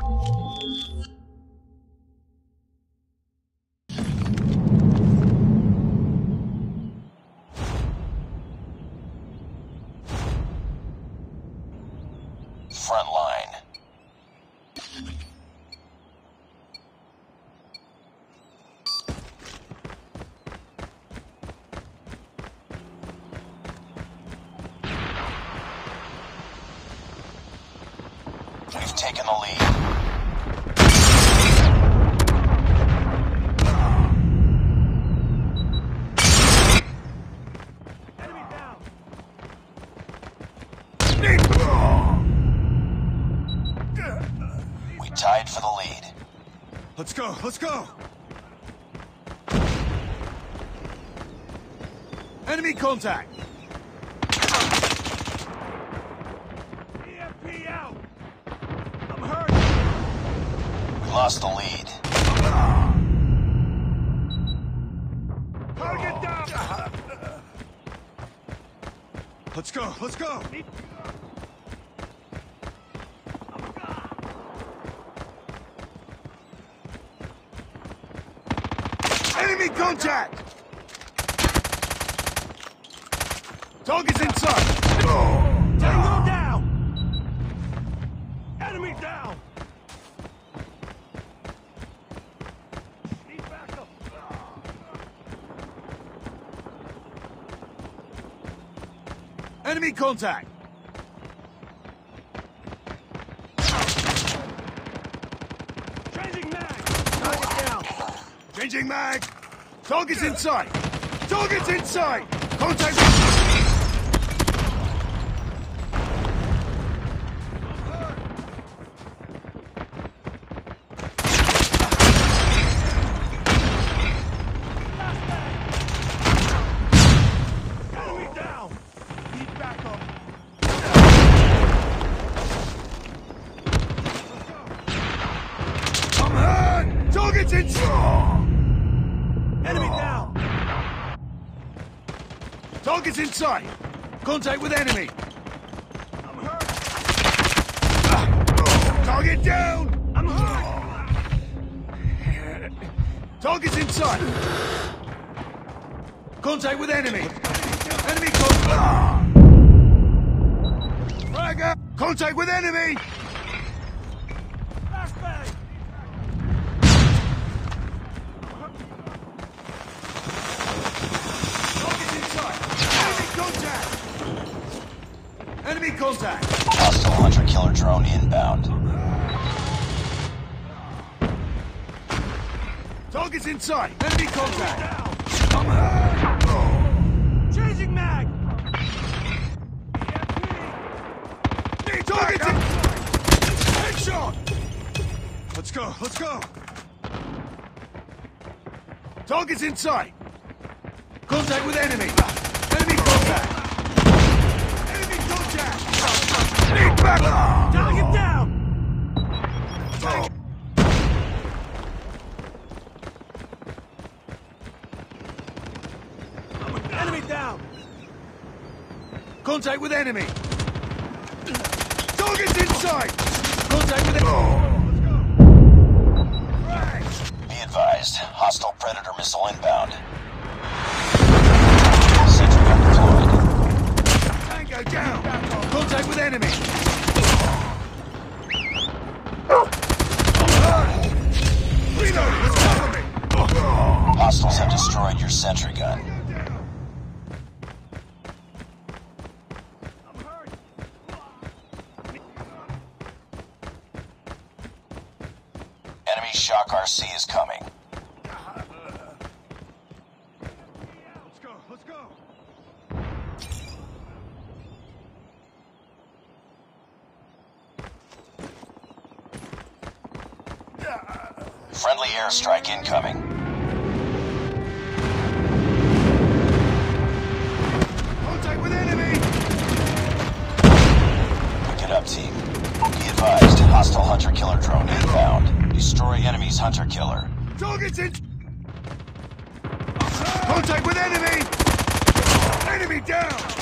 Front. We've taken the lead. We tied for the lead. Let's go, let's go! Enemy contact! EMP out! I'm hurt! We lost the lead. Target down! Let's go, let's go! Enemy contact! Target's inside! Tango down! Enemy down! Enemy contact! Changing mag! Target down! Changing mag! Target's inside! Target's inside! Contact! Target's inside! Contact with enemy! I'm hurt! Target down! I'm hurt! Target's inside! Contact with enemy! Enemy contact! Fragger! Contact with enemy! Flashbang! Target's inside! Enemy contact! Enemy contact! Hostile hunter killer drone inbound. Target's inside! Enemy contact! Changing mag! Target's inside! Headshot! Let's go, let's go! Target's inside! Contact with enemy! Contact with enemy! Target's inside! Contact with enemy! Be advised, hostile predator missile inbound. Sentry gun deployed. Tango down! Contact with enemy! Hostiles have destroyed your sentry gun. Enemy shock RC is coming. Let's go, let's go! Friendly airstrike incoming. Contact with enemy! Pick it up, team. Be advised, hostile hunter killer drone inbound. Destroy enemy's hunter killer. Target's in! Contact with enemy! Enemy down!